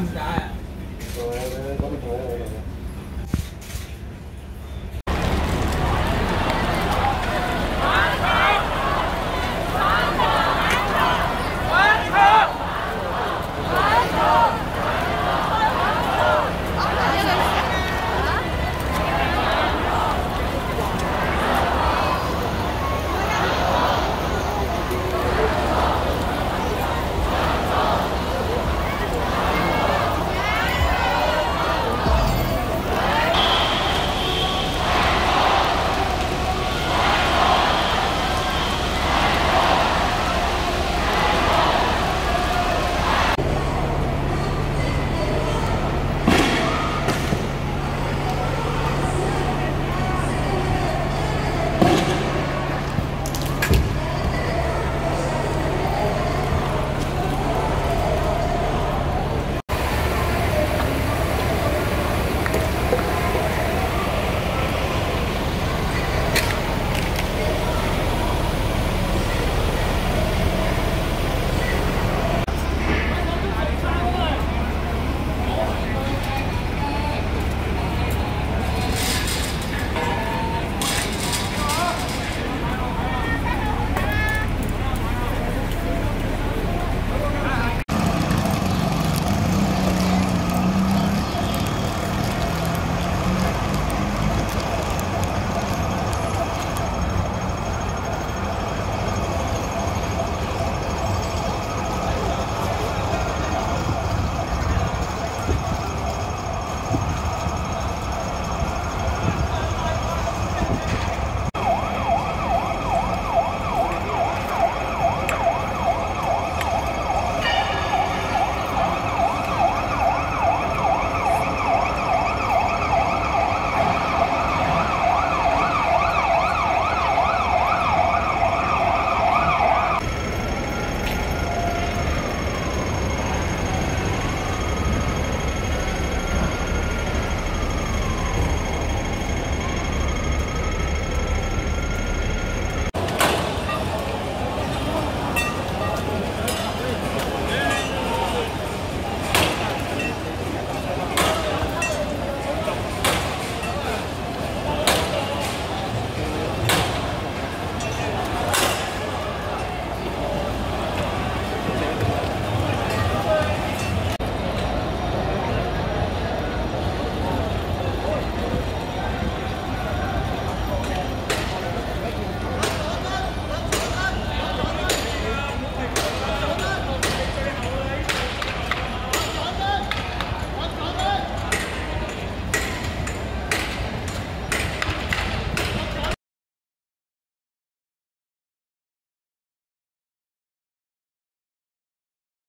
anh trời có một